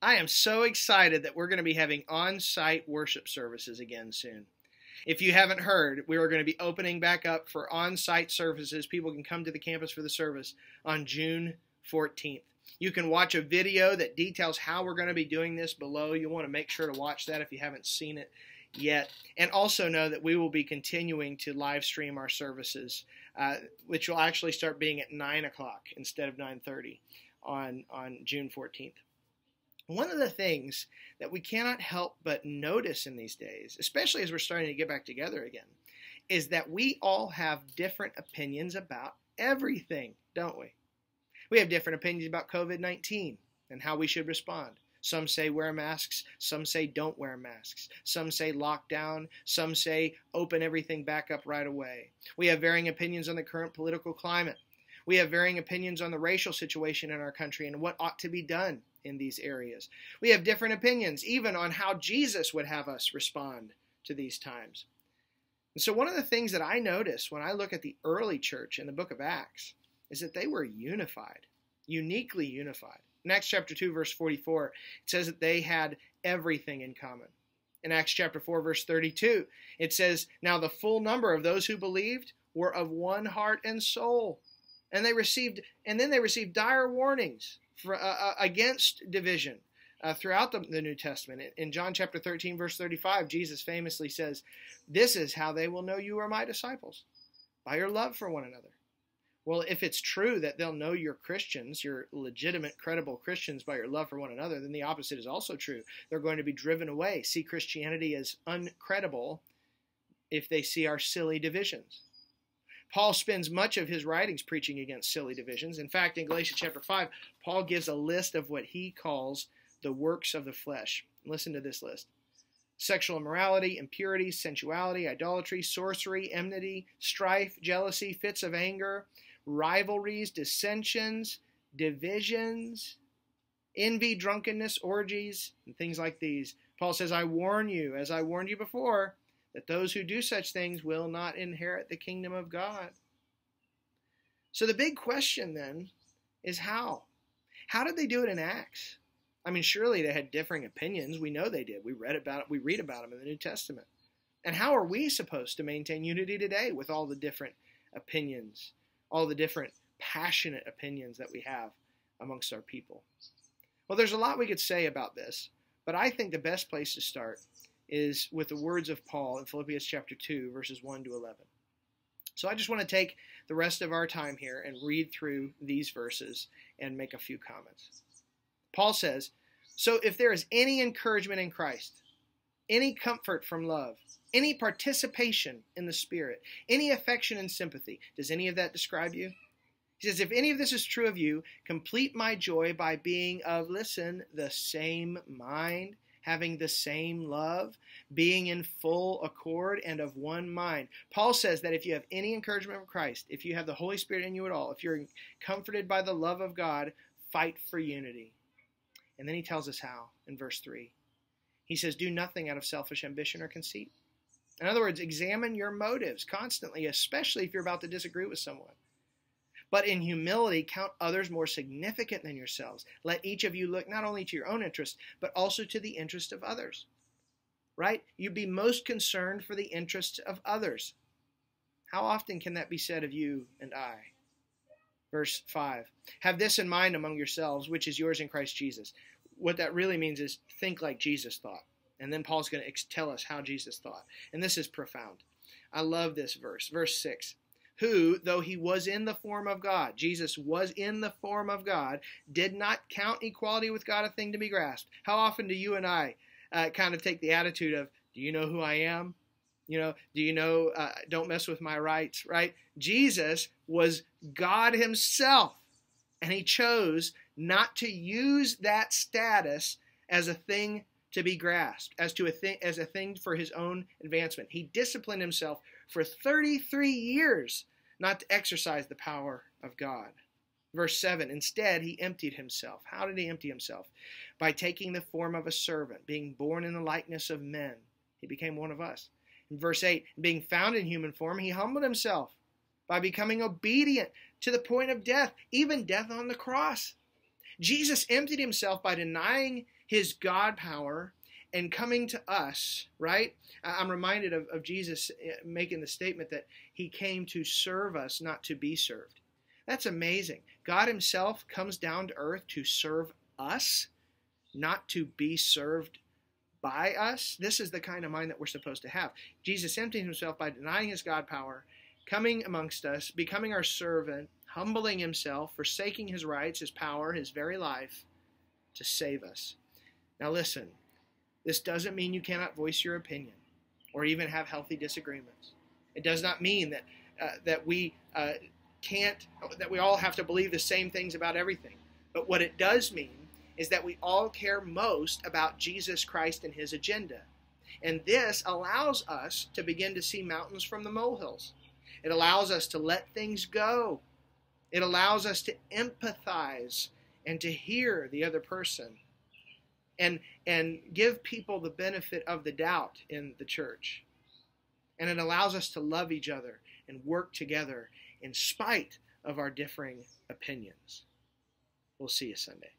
I am so excited that we're going to be having on site worship services again soon. If you haven't heard, we are going to be opening back up for on site services. People can come to the campus for the service on June 14th. You can watch a video that details how we're going to be doing this below. You'll want to make sure to watch that if you haven't seen it yet. And also know that we will be continuing to live stream our services, uh, which will actually start being at 9 o'clock instead of 9.30 on, on June 14th. One of the things that we cannot help but notice in these days, especially as we're starting to get back together again, is that we all have different opinions about everything, don't we? We have different opinions about COVID 19 and how we should respond. Some say wear masks, some say don't wear masks, some say lockdown, some say open everything back up right away. We have varying opinions on the current political climate. We have varying opinions on the racial situation in our country and what ought to be done in these areas. We have different opinions even on how Jesus would have us respond to these times. And so, one of the things that I notice when I look at the early church in the book of Acts is that they were unified, uniquely unified. In Acts chapter 2, verse 44, it says that they had everything in common. In Acts chapter 4, verse 32, it says, Now the full number of those who believed were of one heart and soul and they received and then they received dire warnings for, uh, uh, against division uh, throughout the, the, New Testament. In John chapter 13, verse 35, Jesus famously says, This is how they will know you are my disciples, by your love for one another. Well, if it's true that they'll know you're Christians, you're legitimate, credible Christians by your love for one another, then the opposite is also true. They're going to be driven away, see Christianity as uncredible if they see our silly divisions. Paul spends much of his writings preaching against silly divisions. In fact, in Galatians chapter 5, Paul gives a list of what he calls the works of the flesh. Listen to this list sexual immorality, impurity, sensuality, idolatry, sorcery, enmity, strife, jealousy, fits of anger, rivalries, dissensions, divisions, envy, drunkenness, orgies, and things like these. Paul says, I warn you, as I warned you before, that those who do such things will not inherit the kingdom of God. So the big question then is how? How did they do it in Acts? I mean, surely they had differing opinions. We know they did. We read about it. We read about them in the New Testament. And how are we supposed to maintain unity today with all the different opinions, all the different passionate opinions that we have amongst our people? Well, there's a lot we could say about this, but I think the best place to start is with the words of Paul in Philippians chapter 2, verses 1 to 11. So I just want to take the rest of our time here and read through these verses and make a few comments. Paul says, So if there is any encouragement in Christ, any comfort from love, any participation in the Spirit, any affection and sympathy, does any of that describe you? He says, If any of this is true of you, complete my joy by being of, listen, the same mind having the same love, being in full accord and of one mind. Paul says that if you have any encouragement from Christ, if you have the Holy Spirit in you at all, if you're comforted by the love of God, fight for unity. And then he tells us how in verse 3. He says, Do nothing out of selfish ambition or conceit. In other words, examine your motives constantly, especially if you're about to disagree with someone. But in humility, count others more significant than yourselves. Let each of you look not only to your own interest, but also to the interest of others. Right? You be most concerned for the interests of others. How often can that be said of you and I? Verse 5 Have this in mind among yourselves, which is yours in Christ Jesus. What that really means is think like Jesus thought. And then Paul's going to tell us how Jesus thought. And this is profound. I love this verse. Verse 6 who, though he was in the form of God, Jesus was in the form of God, did not count equality with God a thing to be grasped. How often do you and I uh, kind of take the attitude of, do you know who I am? You know, do you know, uh, don't mess with my rights, right? Jesus was God himself, and he chose not to use that status as a thing to be grasped, as to a thing as a thing for his own advancement. He disciplined himself for 33 years not to exercise the power of God. Verse 7 Instead, he emptied himself. How did he empty himself? By taking the form of a servant, being born in the likeness of men. He became one of us. In verse 8, being found in human form, he humbled himself by becoming obedient to the point of death, even death on the cross. Jesus emptied himself by denying his God power and coming to us, right? I'm reminded of, of Jesus eh, making the statement that he came to serve us, not to be served. That's amazing. God himself comes down to earth to serve us, not to be served by us. This is the kind of mind that we're supposed to have. Jesus emptied himself by denying his God power, coming amongst us, becoming our servant, humbling himself, forsaking his rights, his power, his very life to save us. Now, listen, this doesn't mean you cannot voice your opinion or even have healthy disagreements. It does not mean that, uh, that we uh, can't, that we all have to believe the same things about everything. But what it does mean is that we all care most about Jesus Christ and his agenda. And this allows us to begin to see mountains from the molehills. It allows us to let things go. It allows us to empathize and to hear the other person and and give people the benefit of the doubt in the church. And it allows us to love each other and work together in spite of our differing opinions. We'll see you Sunday.